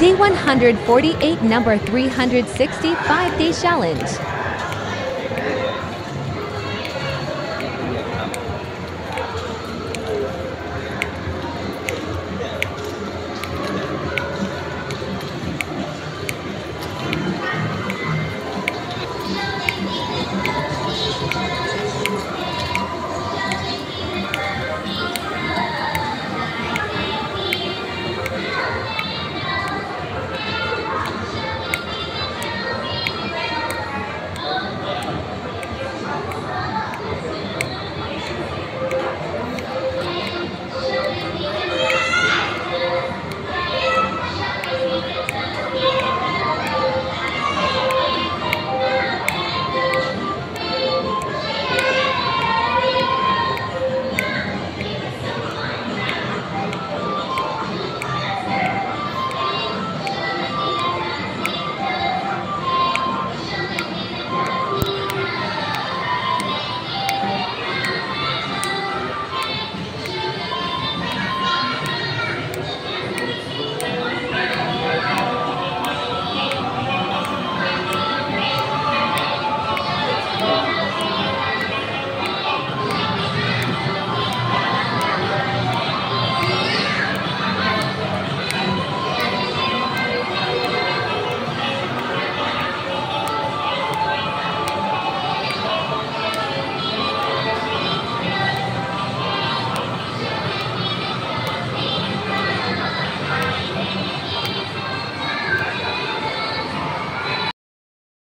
Day 148 Number 365 Day Challenge.